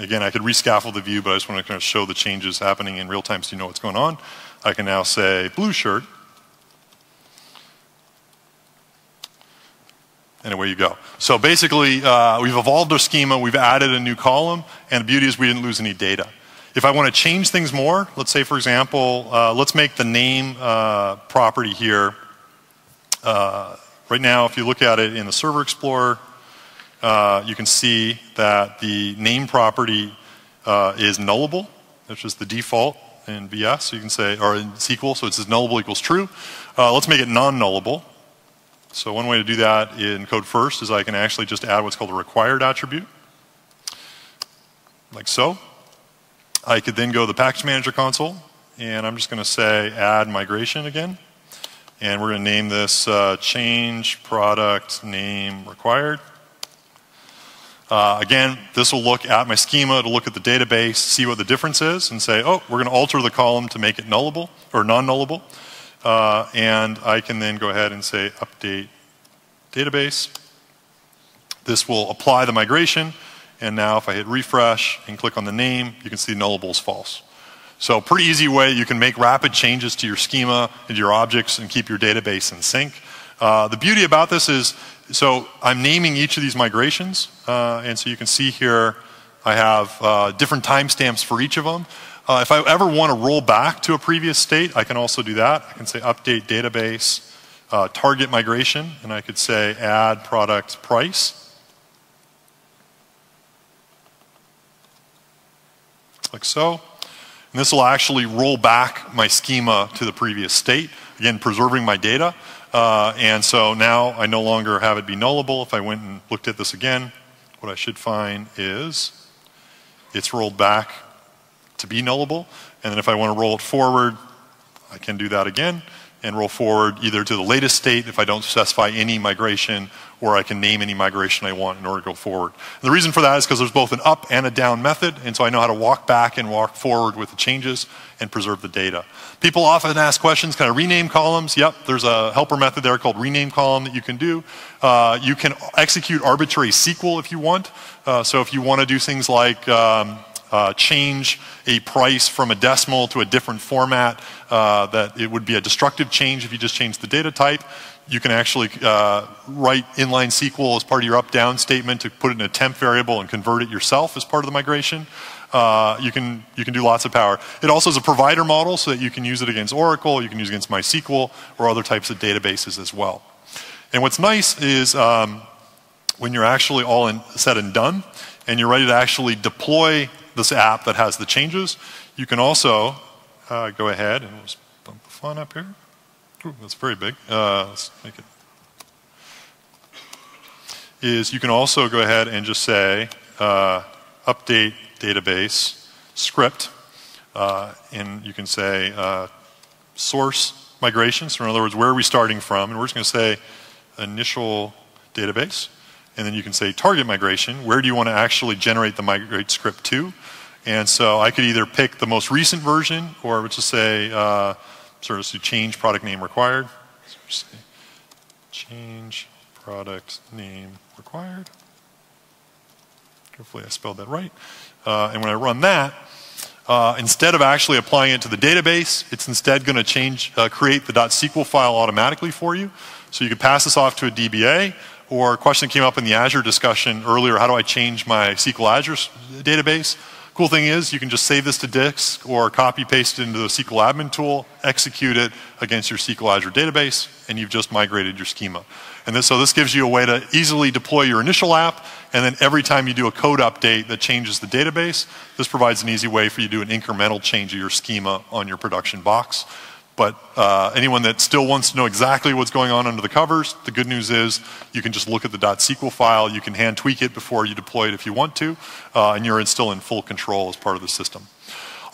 Again, I could rescaffold the view, but I just want to kind of show the changes happening in real time so you know what's going on. I can now say blue shirt. And away you go. So basically, uh, we've evolved our schema, we've added a new column, and the beauty is we didn't lose any data. If I want to change things more, let's say, for example, uh, let's make the name uh, property here. Uh, right now, if you look at it in the Server Explorer, uh, you can see that the name property uh, is nullable, which is the default in VS. So you can say, or in SQL, so it says nullable equals true. let's make it non-nullable. So one way to do that in code first is I can actually just add what's called a required attribute, like so. I could then go to the package manager console, and I'm just going to say add migration again. And we're going to name this uh, change product name required. Uh, again, this will look at my schema to look at the database, see what the difference is, and say, oh, we're going to alter the column to make it nullable or non-nullable. Uh, and I can then go ahead and say update database. This will apply the migration. And now if I hit refresh and click on the name, you can see nullable is false. So pretty easy way you can make rapid changes to your schema and your objects and keep your database in sync. Uh, the beauty about this is, so I'm naming each of these migrations. Uh, and so you can see here, I have uh, different timestamps for each of them. Uh, if I ever want to roll back to a previous state, I can also do that. I can say update database, uh, target migration, and I could say add product price. Like so. And this will actually roll back my schema to the previous state, again, preserving my data. Uh, and so now I no longer have it be nullable. If I went and looked at this again, what I should find is it's rolled back to be nullable. And then if I want to roll it forward, I can do that again and roll forward either to the latest state if I don't specify any migration or I can name any migration I want in order to go forward. And the reason for that is because there's both an up and a down method and so I know how to walk back and walk forward with the changes and preserve the data. People often ask questions, kind of rename columns? Yep, there's a helper method there called rename column that you can do. Uh, you can execute arbitrary SQL if you want. Uh, so if you want to do things like um, uh, change a price from a decimal to a different format, uh, that it would be a destructive change if you just change the data type. You can actually uh, write inline SQL as part of your up-down statement to put in a temp variable and convert it yourself as part of the migration. Uh, you can you can do lots of power. It also is a provider model so that you can use it against Oracle, you can use it against MySQL, or other types of databases as well. And what's nice is um, when you're actually all in, said and done, and you're ready to actually deploy this app that has the changes. You can also uh, go ahead and let's bump the font up here. Ooh, that's very big. Uh, let's make it. Is you can also go ahead and just say uh, update database script, uh, and you can say uh, source migration. So in other words, where are we starting from? And we're just going to say initial database. And then you can say target migration. Where do you want to actually generate the migrate script to? And so I could either pick the most recent version or just say, uh, sort of to change product name required. Change product name required. Hopefully I spelled that right. Uh, and when I run that, uh, instead of actually applying it to the database, it's instead going to change, uh, create the .SQL file automatically for you. So you can pass this off to a DBA, or a question that came up in the Azure discussion earlier, how do I change my SQL Azure database? Cool thing is you can just save this to disk or copy paste it into the SQL admin tool, execute it against your SQL Azure database, and you've just migrated your schema. And this, so this gives you a way to easily deploy your initial app, and then every time you do a code update that changes the database, this provides an easy way for you to do an incremental change of your schema on your production box. But uh, anyone that still wants to know exactly what's going on under the covers, the good news is you can just look at the .SQL file. You can hand tweak it before you deploy it if you want to, uh, and you're still in full control as part of the system.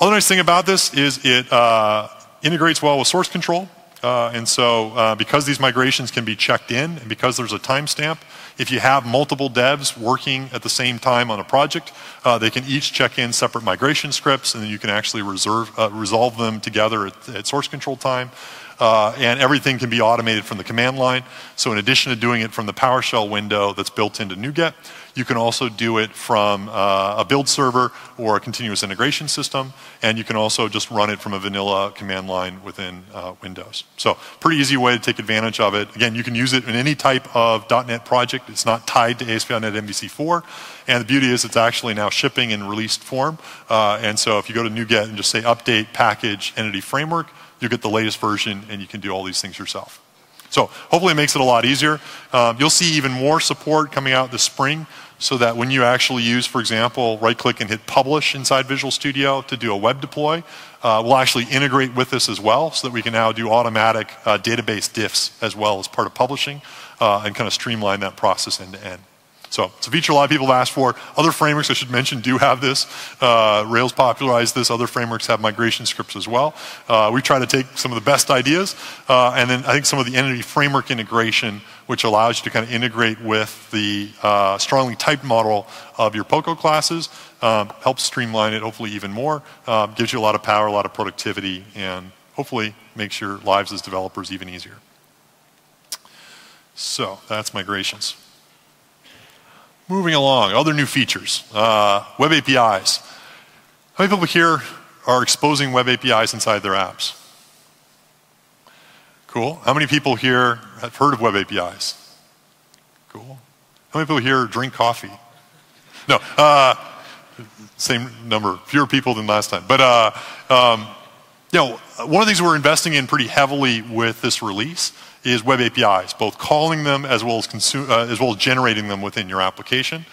Other nice thing about this is it uh, integrates well with source control. Uh, and so uh, because these migrations can be checked in and because there's a timestamp, if you have multiple devs working at the same time on a project, uh, they can each check in separate migration scripts and then you can actually reserve, uh, resolve them together at, at, source control time. Uh, and everything can be automated from the command line. So in addition to doing it from the PowerShell window that's built into NuGet, you can also do it from uh, a build server or a continuous integration system, and you can also just run it from a vanilla command line within uh, Windows. So pretty easy way to take advantage of it. Again, you can use it in any type of .NET project. It's not tied to ASP.NET MVC4, and the beauty is it's actually now shipping in released form. Uh, and so if you go to NuGet and just say update package entity framework, you get the latest version and you can do all these things yourself. So hopefully it makes it a lot easier. Um, you'll see even more support coming out this spring so that when you actually use, for example, right click and hit publish inside Visual Studio to do a web deploy, uh, we'll actually integrate with this as well so that we can now do automatic uh, database diffs as well as part of publishing uh, and kind of streamline that process end to end. So it's a feature a lot of people have asked for. Other frameworks, I should mention, do have this. Uh, Rails popularized this. Other frameworks have migration scripts as well. Uh, we try to take some of the best ideas, uh, and then I think some of the entity framework integration, which allows you to kind of integrate with the uh, strongly typed model of your POCO classes, um, helps streamline it hopefully even more, um, gives you a lot of power, a lot of productivity, and hopefully makes your lives as developers even easier. So that's migrations. Moving along, other new features. Uh, web APIs. How many people here are exposing web APIs inside their apps? Cool. How many people here have heard of web APIs? Cool. How many people here drink coffee? No. Uh, same number, fewer people than last time. But uh, um, you know, one of the things we're investing in pretty heavily with this release is web APIs, both calling them as well as, consume, uh, as, well as generating them within your application.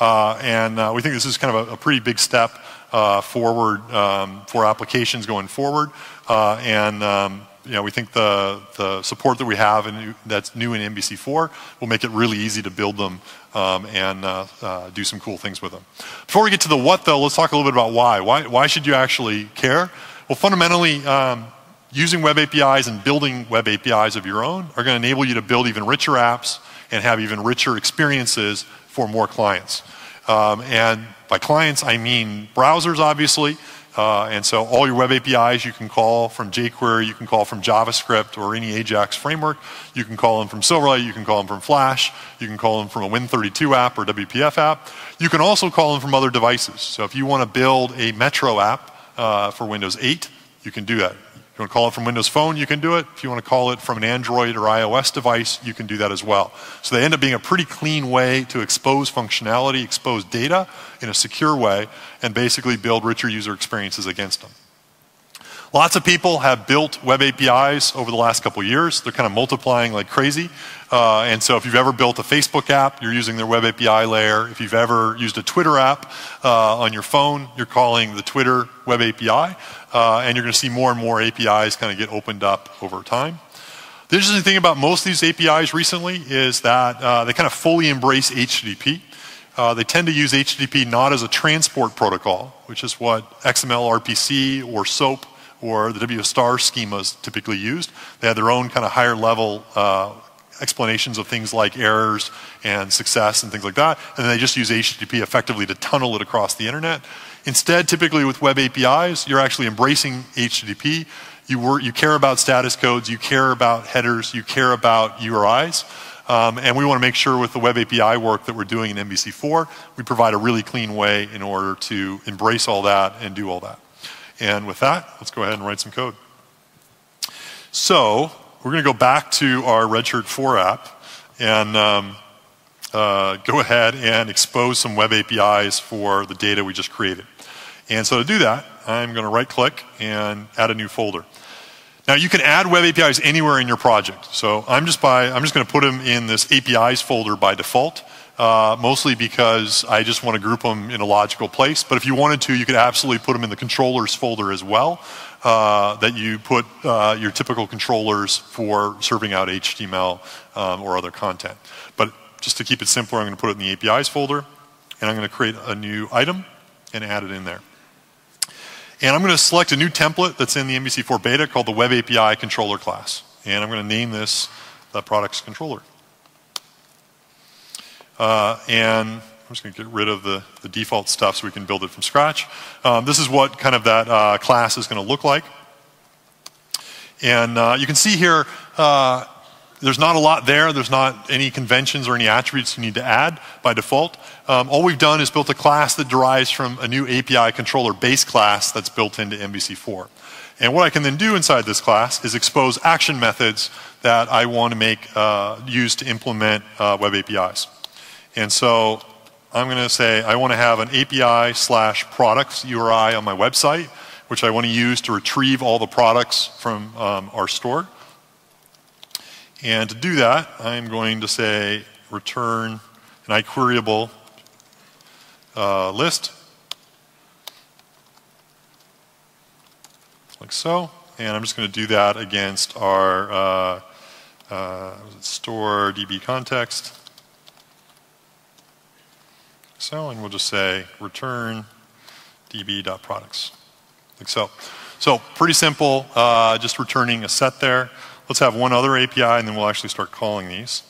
Uh, and uh, we think this is kind of a, a pretty big step uh, forward um, for applications going forward. Uh, and um, you know, we think the, the support that we have and that's new in MVC4 will make it really easy to build them um, and uh, uh, do some cool things with them. Before we get to the what, though, let's talk a little bit about why. Why, why should you actually care? Well, fundamentally, um, using web APIs and building web APIs of your own are going to enable you to build even richer apps and have even richer experiences for more clients. Um, and by clients, I mean browsers, obviously. Uh, and so all your web APIs you can call from jQuery, you can call from JavaScript or any Ajax framework. You can call them from Silverlight, you can call them from Flash, you can call them from a Win32 app or WPF app. You can also call them from other devices. So if you want to build a Metro app uh, for Windows 8, you can do that. If you want to call it from Windows Phone, you can do it. If you want to call it from an Android or iOS device, you can do that as well. So they end up being a pretty clean way to expose functionality, expose data in a secure way, and basically build richer user experiences against them. Lots of people have built web APIs over the last couple years. They're kind of multiplying like crazy. Uh, and so if you've ever built a Facebook app, you're using their web API layer. If you've ever used a Twitter app uh, on your phone, you're calling the Twitter web API. Uh, and you're going to see more and more APIs kind of get opened up over time. The interesting thing about most of these APIs recently is that uh, they kind of fully embrace HTTP. Uh, they tend to use HTTP not as a transport protocol, which is what XML RPC or SOAP or the W star schemas typically used. They had their own kind of higher level uh, explanations of things like errors and success and things like that, and then they just use HTTP effectively to tunnel it across the internet. Instead, typically with web APIs, you're actually embracing HTTP. You, you care about status codes, you care about headers, you care about URIs. Um, and we want to make sure with the web API work that we're doing in MVC4, we provide a really clean way in order to embrace all that and do all that. And with that, let's go ahead and write some code. So we're going to go back to our Redshirt 4 app and um, uh, go ahead and expose some web APIs for the data we just created. And so to do that, I'm going to right click and add a new folder. Now you can add web APIs anywhere in your project. So I'm just by I'm just going to put them in this APIs folder by default uh, mostly because I just want to group them in a logical place. But if you wanted to, you could absolutely put them in the controllers folder as well, uh, that you put uh, your typical controllers for serving out HTML um, or other content. But just to keep it simpler, I'm going to put it in the APIs folder, and I'm going to create a new item and add it in there. And I'm going to select a new template that's in the MVC4 beta called the Web API controller class. And I'm going to name this the products controller. Uh, and I'm just going to get rid of the, the default stuff so we can build it from scratch. Um, this is what kind of that uh, class is going to look like. And uh, you can see here, uh, there's not a lot there. There's not any conventions or any attributes you need to add by default. Um, all we've done is built a class that derives from a new API controller base class that's built into MVC4. And what I can then do inside this class is expose action methods that I want to make uh, use to implement uh, web APIs. And so I'm going to say I want to have an API slash products URI on my website, which I want to use to retrieve all the products from um, our store. And to do that, I'm going to say return an iQueryable uh, list, like so. And I'm just going to do that against our uh, uh, store DB context. And we'll just say return db.products, like so. So pretty simple, uh, just returning a set there. Let's have one other API and then we'll actually start calling these.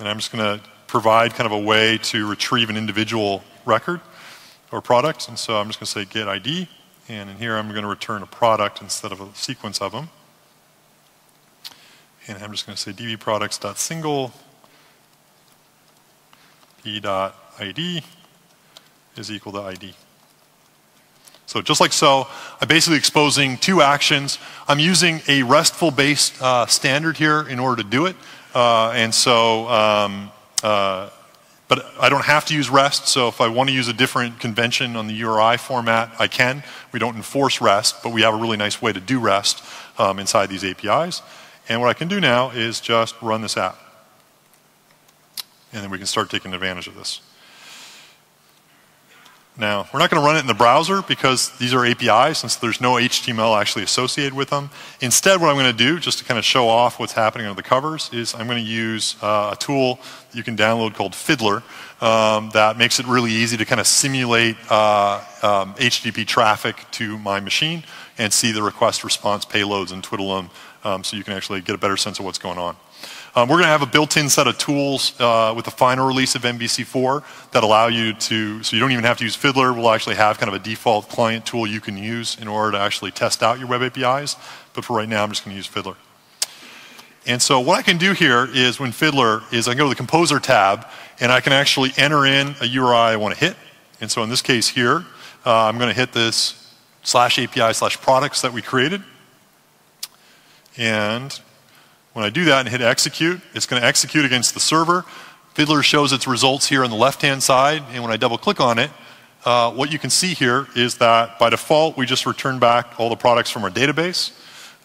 And I'm just going to provide kind of a way to retrieve an individual record or product. And so I'm just going to say get ID. And in here I'm going to return a product instead of a sequence of them. And I'm just going to say dbproducts.single e.id is equal to ID. So just like so, I'm basically exposing two actions. I'm using a RESTful-based uh, standard here in order to do it. Uh, and so, um, uh, but I don't have to use REST, so if I want to use a different convention on the URI format, I can. We don't enforce REST, but we have a really nice way to do REST um, inside these APIs. And what I can do now is just run this app. And then we can start taking advantage of this. Now, we're not going to run it in the browser because these are APIs, since there's no HTML actually associated with them. Instead, what I'm going to do, just to kind of show off what's happening under the covers, is I'm going to use uh, a tool that you can download called Fiddler um, that makes it really easy to kind of simulate uh, um, HTTP traffic to my machine and see the request response payloads and twiddle them um, so you can actually get a better sense of what's going on. Um, we're going to have a built-in set of tools uh, with the final release of MVC4 that allow you to, so you don't even have to use Fiddler. We'll actually have kind of a default client tool you can use in order to actually test out your web APIs. But for right now, I'm just going to use Fiddler. And so what I can do here is when Fiddler is I can go to the Composer tab and I can actually enter in a URI I want to hit. And so in this case here, uh, I'm going to hit this slash API slash products that we created. And when I do that and hit execute, it's going to execute against the server. Fiddler shows its results here on the left-hand side, and when I double click on it, uh, what you can see here is that by default, we just return back all the products from our database,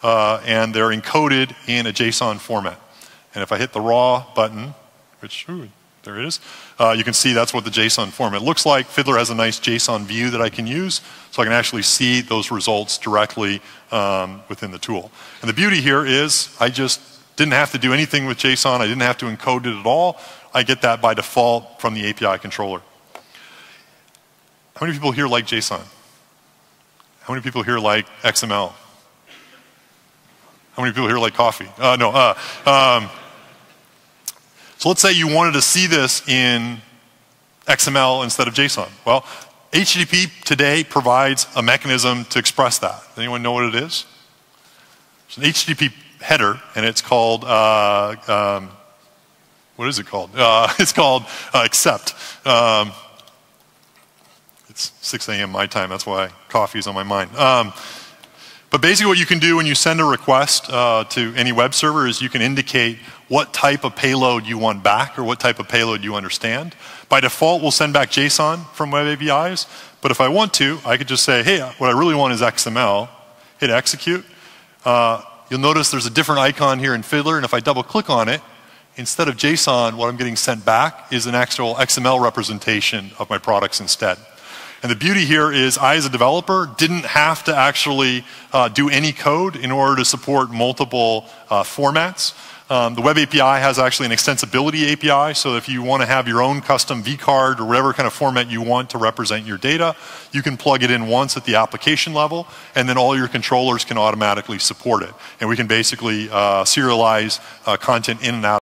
uh, and they're encoded in a JSON format. And if I hit the raw button, which, ooh, there it is, uh, you can see that's what the JSON format looks like. Fiddler has a nice JSON view that I can use, so I can actually see those results directly um, within the tool. And the beauty here is I just didn't have to do anything with JSON. I didn't have to encode it at all. I get that by default from the API controller. How many people here like JSON? How many people here like XML? How many people here like coffee? Uh, no. Uh, um, so let's say you wanted to see this in XML instead of JSON. Well, HTTP today provides a mechanism to express that. Anyone know what it is? It's an HTTP header, and it's called, uh, um, what is it called? Uh, it's called uh, accept. Um, it's 6 a.m. my time, that's why coffee is on my mind. Um, but basically what you can do when you send a request uh, to any web server is you can indicate what type of payload you want back or what type of payload you understand. By default, we'll send back JSON from web APIs, but if I want to, I could just say, hey, what I really want is XML, hit execute. Uh, You'll notice there's a different icon here in Fiddler, and if I double click on it, instead of JSON, what I'm getting sent back is an actual XML representation of my products instead. And the beauty here is I, as a developer, didn't have to actually uh, do any code in order to support multiple uh, formats. Um, the Web API has actually an extensibility API, so if you want to have your own custom vCard or whatever kind of format you want to represent your data, you can plug it in once at the application level, and then all your controllers can automatically support it. And we can basically uh, serialize uh, content in and out